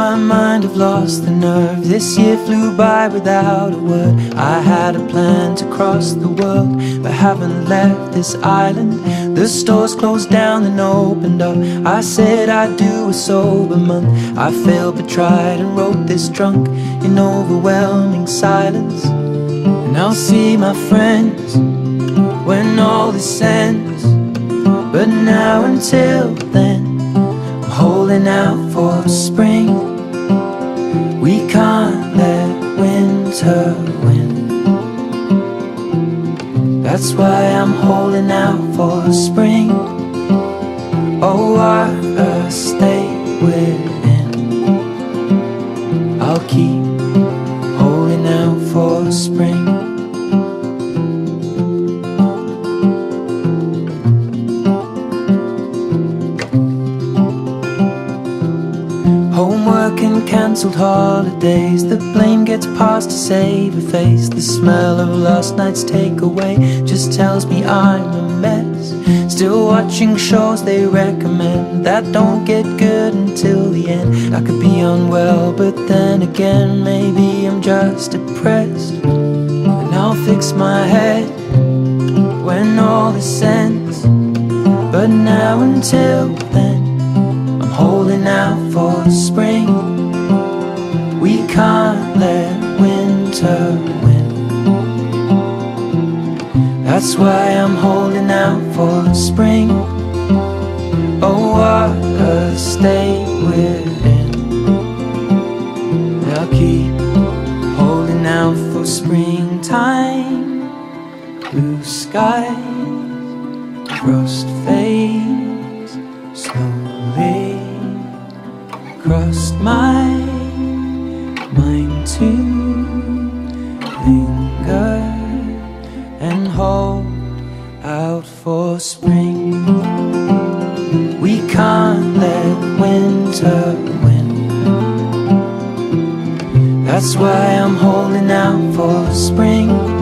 my mind, I've lost the nerve. This year flew by without a word. I had a plan to cross the world, but haven't left this island. The stores closed down and opened up. I said I'd do a sober month. I failed but tried and wrote this drunk in overwhelming silence. And I'll see my friends when all this ends. But now until then holding out for spring. We can't let winter win. That's why I'm holding out for spring. Oh, water, stay within. I'll keep holding out for spring. Cancelled holidays. The blame gets passed to save a face. The smell of last night's takeaway Just tells me I'm a mess. Still watching shows they recommend That don't get good until the end. I could be unwell but then again Maybe I'm just depressed. And I'll fix my head When all this ends But now until then holding out for spring. We can't let winter win. That's why I'm holding out for spring. Oh, water, stay within. I'll keep holding out for springtime, blue skies, frost fades linger and hold out for spring. We can't let winter win. That's why I'm holding out for spring.